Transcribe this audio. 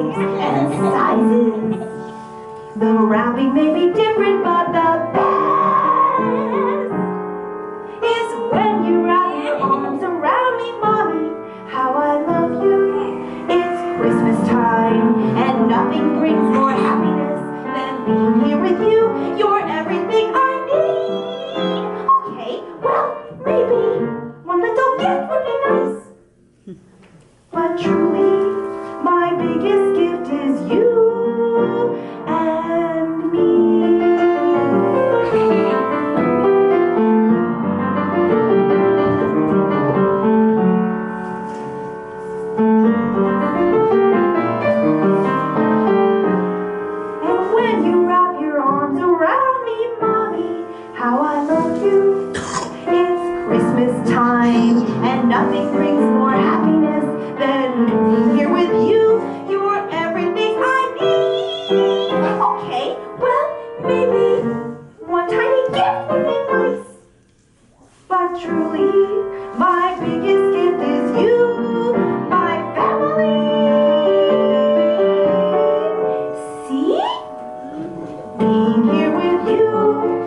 shapes and sizes. The wrapping may be different, but the best is when you wrap your arms around me, mommy. How I love you. It's Christmas time, and nothing brings more happiness than being here with you. You're everything I need. Okay, well, maybe one little gift would be nice. But truly, nothing brings more happiness than being here with you. You're everything I need. Okay, well, maybe one tiny gift would be nice. But truly, my biggest gift is you, my family. See? Being here with you.